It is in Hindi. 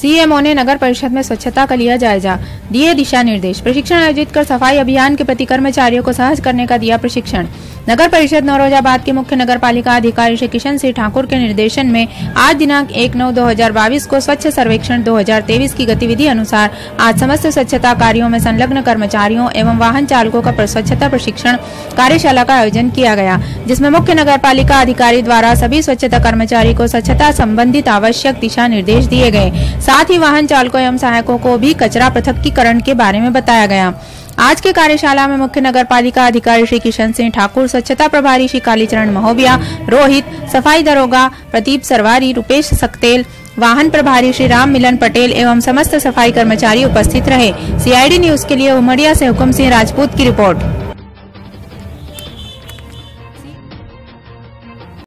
सीएमओ ने नगर परिषद में स्वच्छता का लिया जायजा। दिए दिशा निर्देश। प्रशिक्षण आयोजित कर सफ़ाई अभियान के प्रति कर्मचारियों को सहज करने का दिया प्रशिक्षण। नगर परिषद नौरोजाबाद के मुख्य नगर पालिका अधिकारी श्री किशन सिंह ठाकुर के निर्देशन में आज दिनांक एक नौ दो हज़ार बाईस को स्वच्छ सर्वेक्षण 2023 की गतिविधि अनुसार आज समस्त स्वच्छता कार्यों में संलग्न कर्मचारियों एवं वाहन चालकों का स्वच्छता प्रशिक्षण कार्यशाला का आयोजन किया गया, जिसमें मुख्य नगर पालिका अधिकारी द्वारा सभी स्वच्छता कर्मचारी को स्वच्छता संबंधित आवश्यक दिशा निर्देश दिए गए। साथ ही वाहन चालकों एवं सहायकों को भी कचरा पृथकीकरण के बारे में बताया गया। आज के कार्यशाला में मुख्य नगर पालिका अधिकारी श्री किशन सिंह ठाकुर, स्वच्छता प्रभारी श्री कालीचरण महोबिया, रोहित, सफ़ाई दरोगा प्रदीप सरवारी, रुपेश सक्तेल, वाहन प्रभारी श्री राम मिलन पटेल एवं समस्त सफ़ाई कर्मचारी उपस्थित रहे। सीआईडी न्यूज़ के लिए उमरिया से हुकुम सिंह राजपूत की रिपोर्ट।